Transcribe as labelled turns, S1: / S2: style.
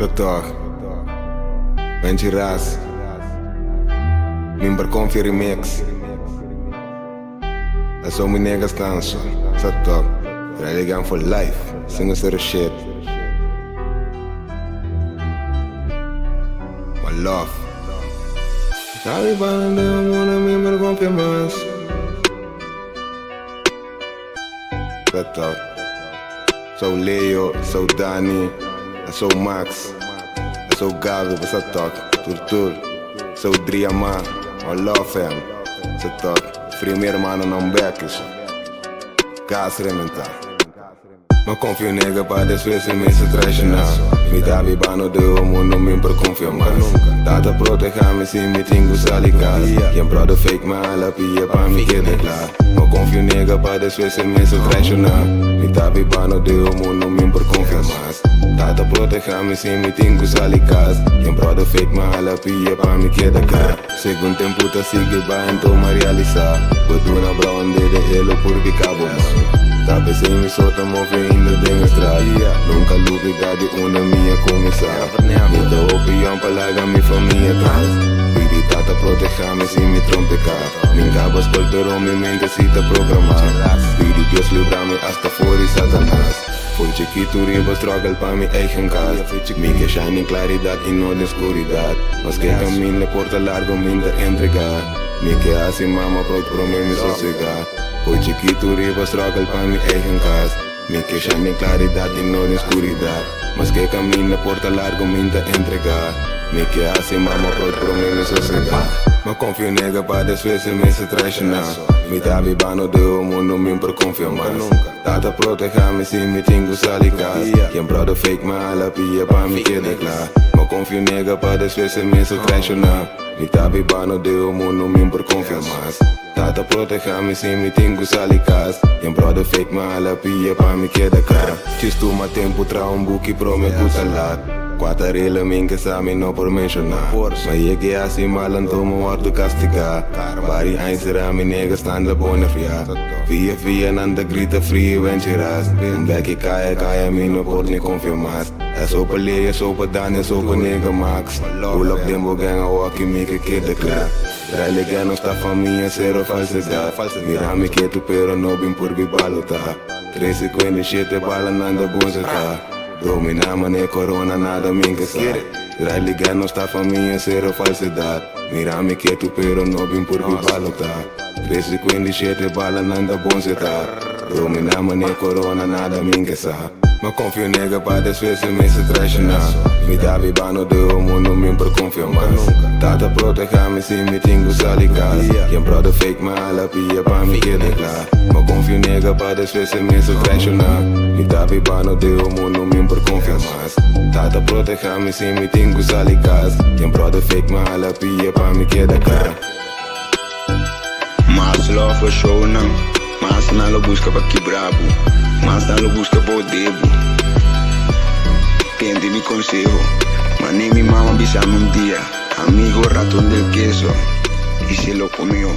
S1: Doktor Wenchi Rasz Mimbar Confi Remix That's all my niggas dance Sa top Ready gang for life Sing us the shit My love Sabi ba na di mo muna mimbar Confi mas Sa top Sou Leo, sou Dani, sou Max, sou Gabi, você toca, Turtur, sou Driama, o Lofem, você toca, primeiro mano não beques, gas rementar. Mas confio nega para desfazer me se traicionar Me dá bibano de o mundo me por confiar mais. Tata proteger-me se me tenho salicar Quem brother fake mala pia para me quedar claro Mas confio nega para desfazer me se traicionar Me dá bibano de o mundo me por confiar mais Tata proteja mi si me tingu salikas Jem brother fake ma pia pra me queda cá. Ka Sekund tem puta tá sigil bajen to ma realisa Bëtuna bra onde de elo purki kabo man tá Sabe sem me solta movendo de Austrália Nunca duvidar de uma minha comissão. Me dou opinião pra largar minha família. Sem me trompecar pero mi mente se te programar Baby Deus livrar-me hasta fora Satanás. Foi chiquito riba struggle pa mi eigen casa Mi que shine claridade e não escuridade Mas que caminho porta largo minder entregar. Mi que hace mama pro pro me sossegar Foi chiquito riba struggle pa mi eigen casa Mi que shine claridade e não escuridade Mas que caminho porta largo minder entregar Nikke hasie, mama brood promi me so sepa Me confio nega para desfazer me se traicionar. Me tabi bano de o mundo me por confirmar. Tata proteja me se me tingo salicas Quem brother fake me ala pia pa me queda clar Me confio nega para desfazer me se traicionar. Me tabi bano de o mundo me por confirmar. Tata proteja me se me tingo salicas Quem brother fake me ala pia pa me queda clar Tistuma tempo tra um buki pro me gusta lá Coatarele minke sami no permission na Force Ma ye ke asi malan to mo wardu kastika Bari hain sirami nega standa bona fria Via via nanda grita free venturas Beki kaya kaya mino porni confirmas Sopa leia, sopa danya, sopa nega max Pull up dembo gang, I walk and make a kid the clap Rally ganho está faminha, zero falsidade Virar-me quieto, pero não bem por bibalutar 357 bala, nanda bonza tá Dominamos nem corona, nada me encaçar Rally não está família, zero falsidade Mira-me quieto, pero não vim por bibalutar 357 bala, nada bom tá Dominamos nem corona, nada me encaçar mas confio nega para desfazer me se traicionar Me dá bibano de o mundo me por confiar mais Tata proteger-me se me tenho salicar Quem brother fake mala pia para me quedar claro Mas confio nega para desfazer me se traicionar Me dá bibano de o mundo me por confiar mais Tata proteger-me se me tenho salicar Quem brother fake mala pia para me quedar claro
S2: Mas love for show não Mas não lo busca para que brabo Mas não lo busca por debo Pende mi consejo. Mas nem mi mamá avisame un día. Amigo ratón del queso. Y se lo comió